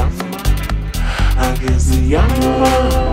Yama. I guess the Yama.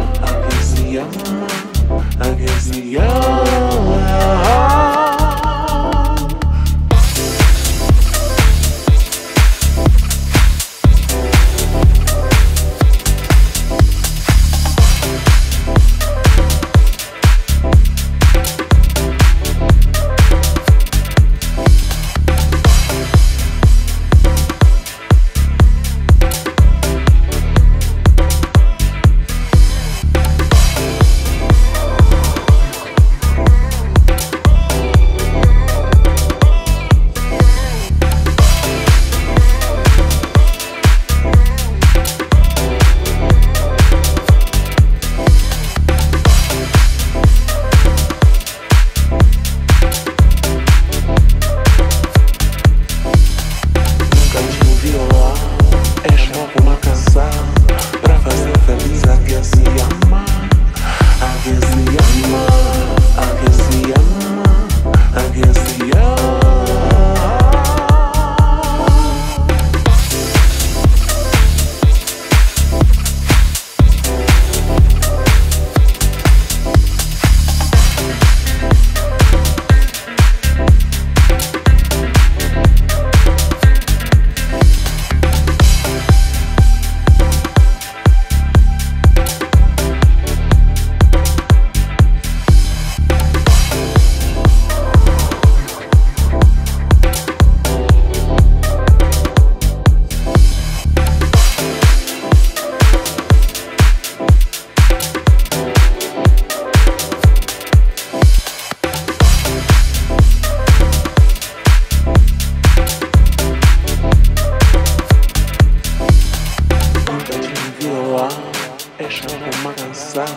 i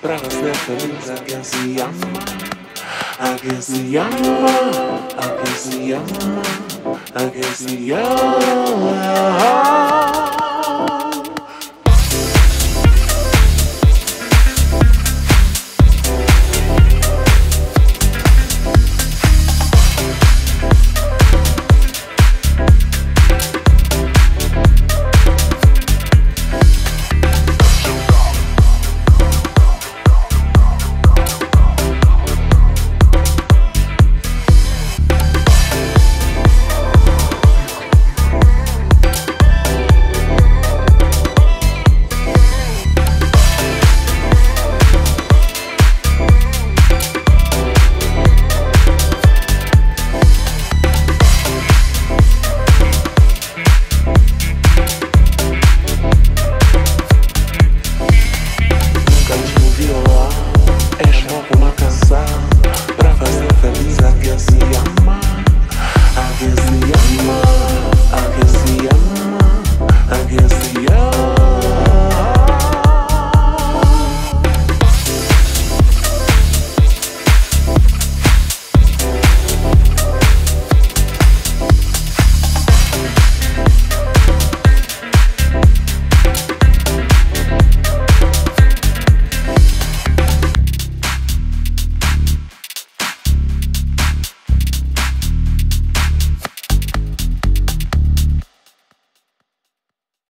can see feliz a I can see a quien I can see quien se I can see se llama.